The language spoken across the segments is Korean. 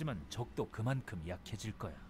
하지만 적도 그만큼 약해질 거야.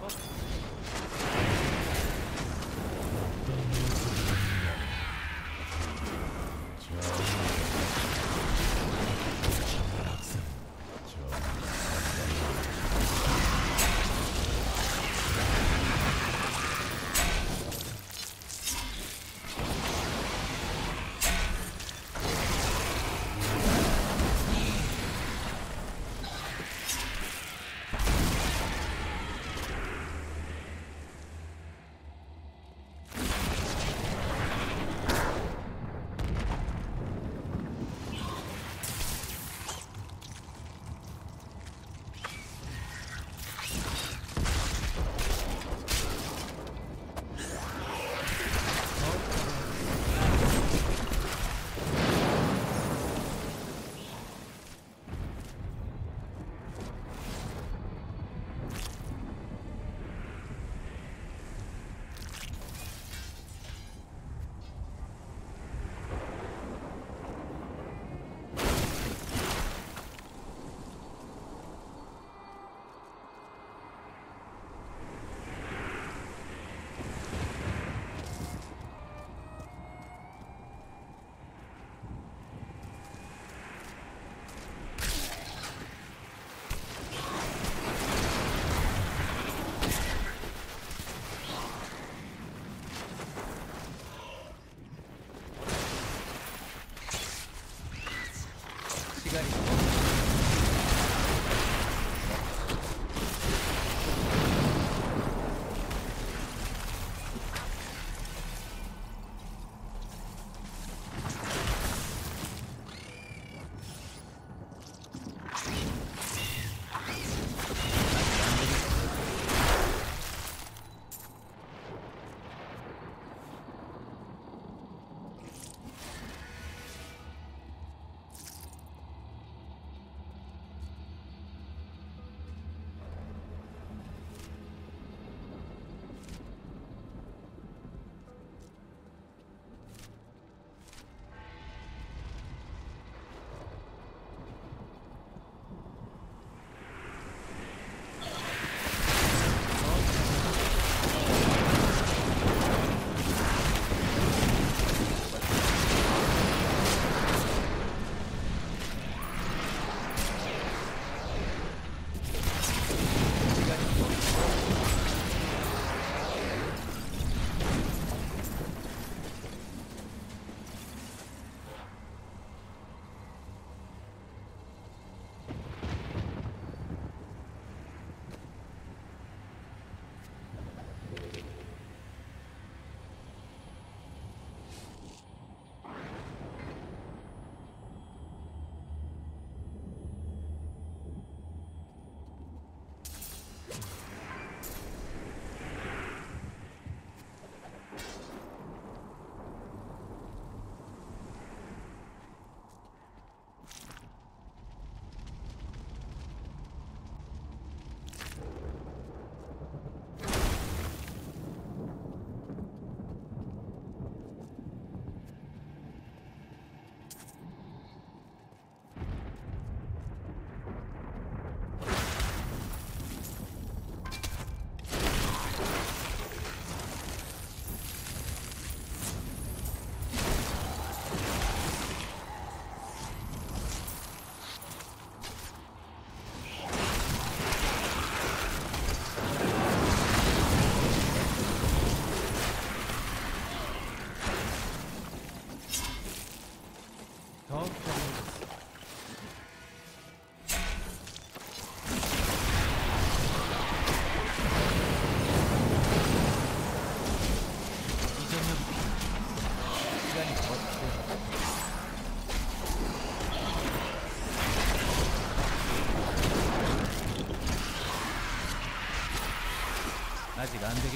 good. second.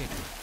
beginning.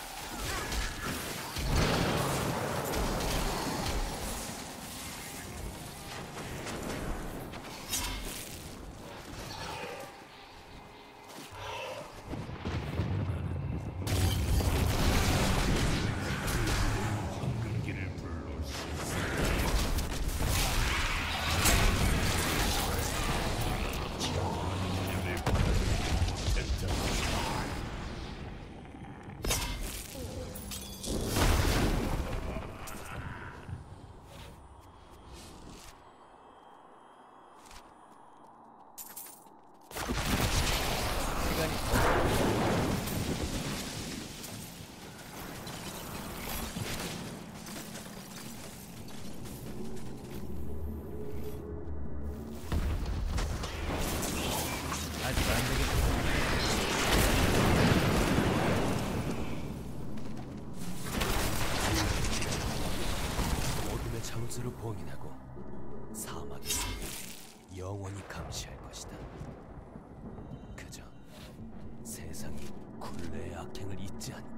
악행을 잊지 않고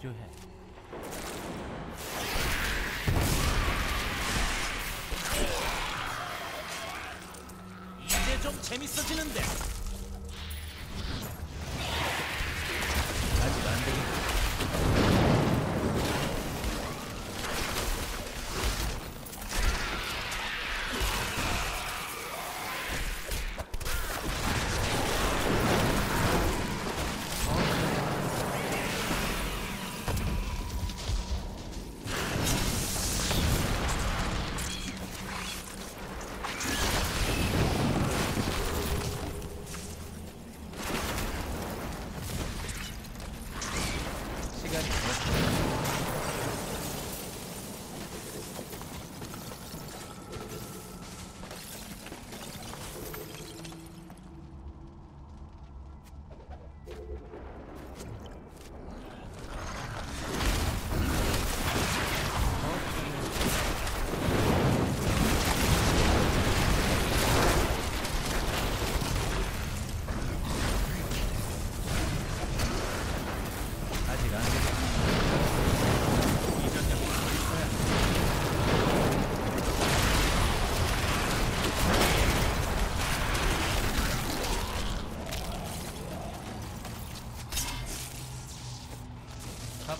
필요해. 이제 좀 재밌어지는데.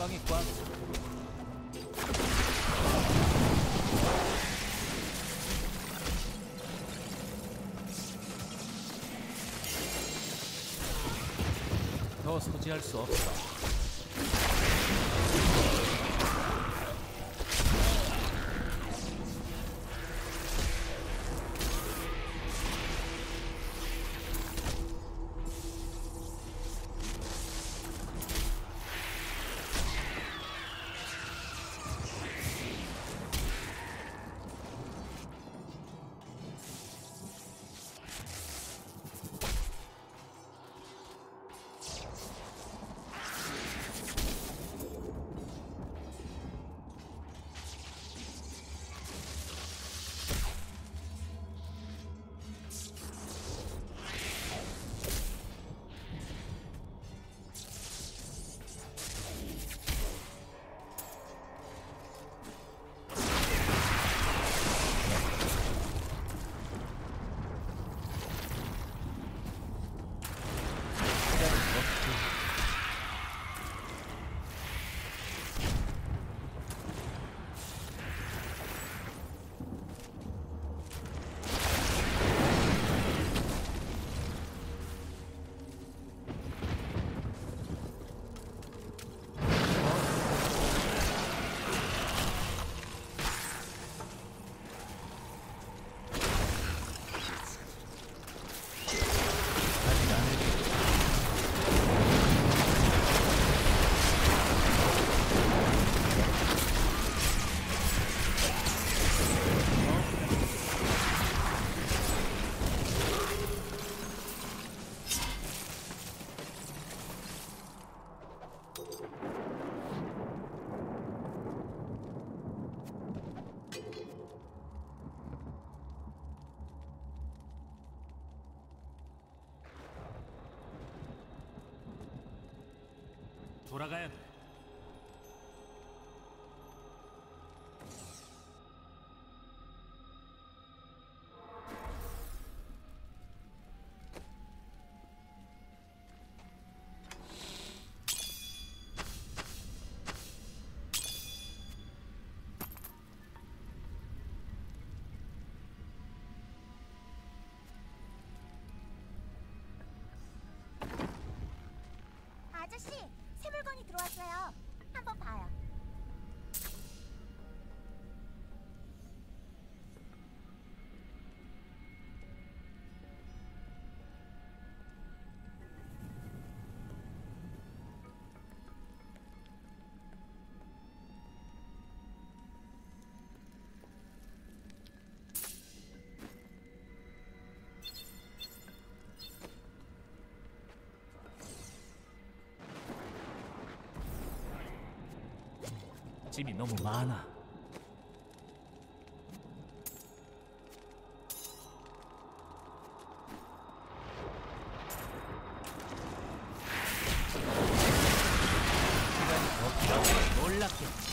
방위권 더 소지할 수 없어. 돌아가야 돼. 아저씨, 들어왔어요. 한번 봐요. 집이 너무 많아. 놀랍게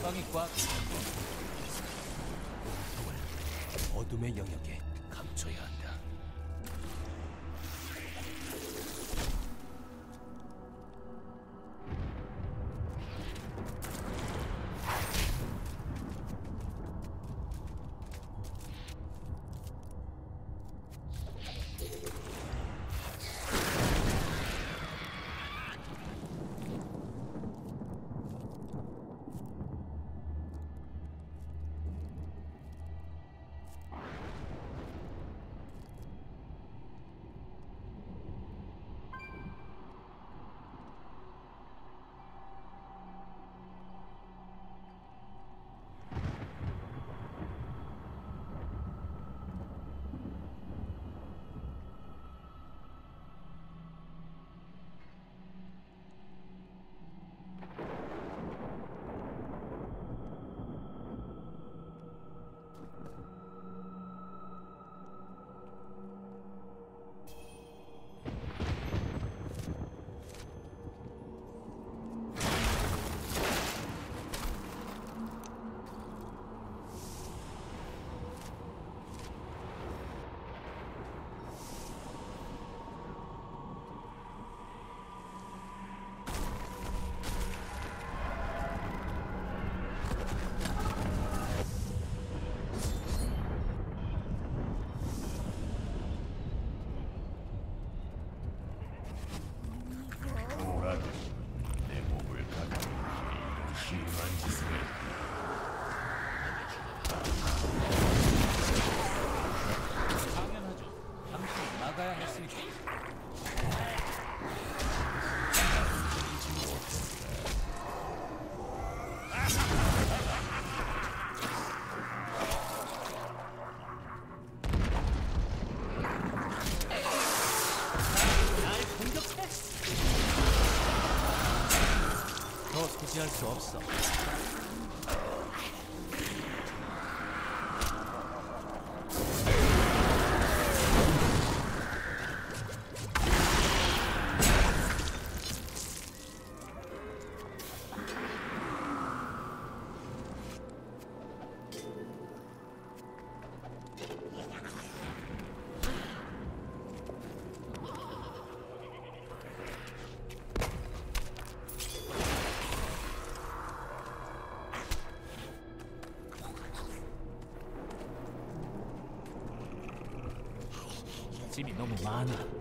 가방이 꽉. 어둠의 영역에 차지할 수 없어. 짐이 너무 많아.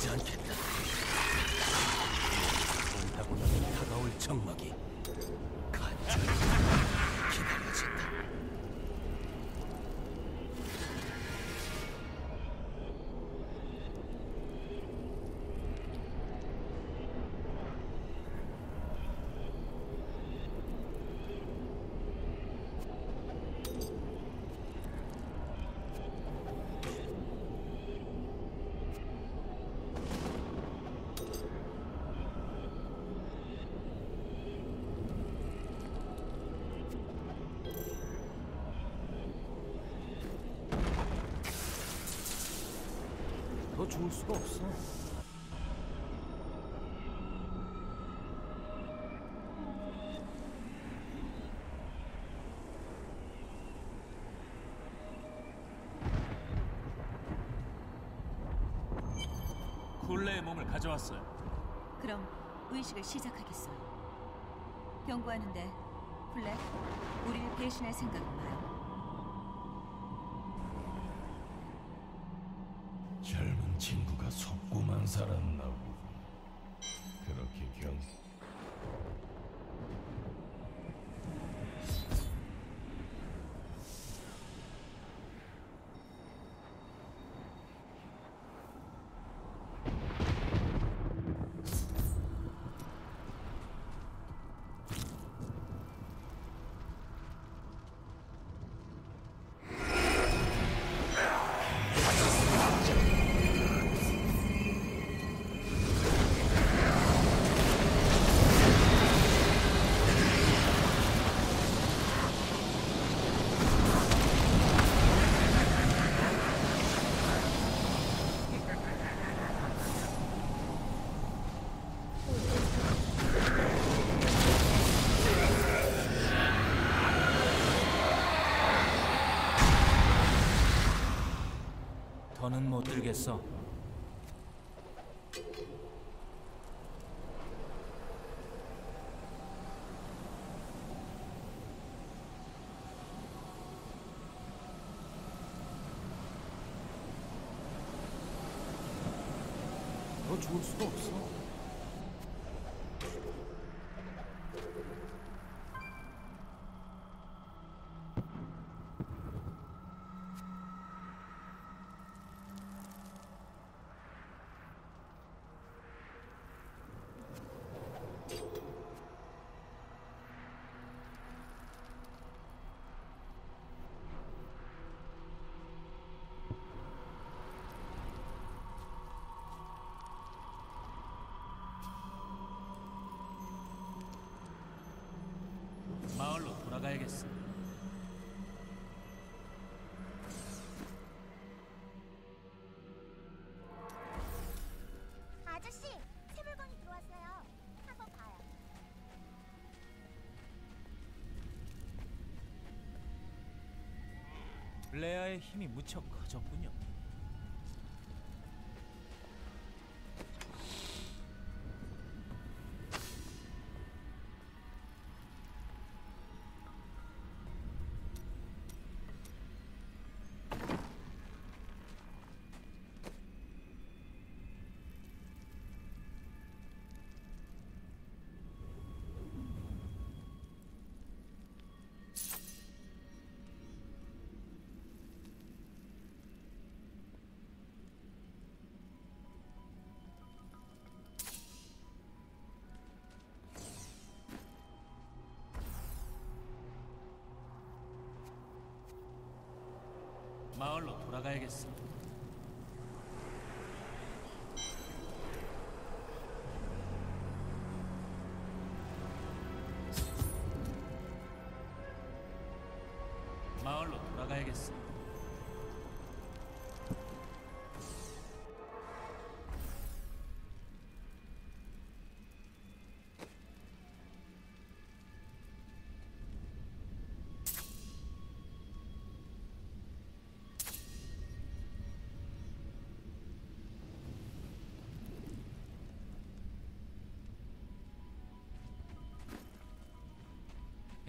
굴복하지 않겠다 온다고 다가올 정막이 간절히 기다려진다 더 좋을 수가 없어. 쿨레의 몸을 가져왔어요. 그럼 의식을 시작하겠어요. 경고하는데 플렉, 우리를 배신할 생각은 마요. 더는 못 들겠어. 더 죽을 수가 없어. 레아의 힘이 무척 커졌군요. 마을로 돌아가야겠어. 마을로 돌아가야겠어.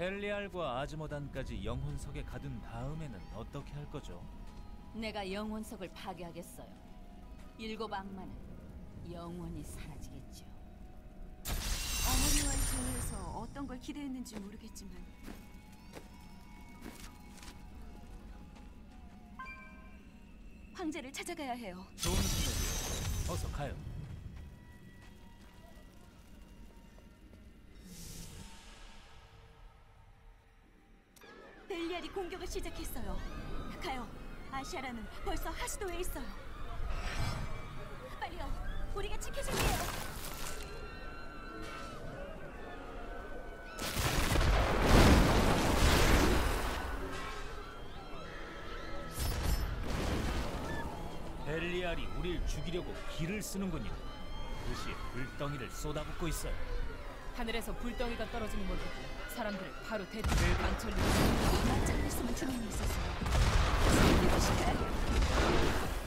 벨리알과 아즈모단까지 영혼석에 가둔 다음에는 어떻게 할 거죠? 내가 영혼석을 파괴하겠어요. 일곱 악마는 영원히 사라지겠죠. 어머니와의 대화에서 어떤 걸 기대했는지 모르겠지만 황제를 찾아가야 해요. 좋은 생각이에요. 어서 가요. 공격을 시작했어요. 가요. 아시아라는 벌써 하수도에 있어요. 빨리요. 우리가 지켜줄게요. 벨리알이 우릴 죽이려고 길을 쓰는군요. 그시 불덩이를 쏟아붓고 있어요. 하늘에서 불덩이가 떨어지는 걸 보고 사람들을 바로 대피를 관철로 맞짱을 쓰면 주민이 있었어요. 반드시 가야 해요. 조심해요.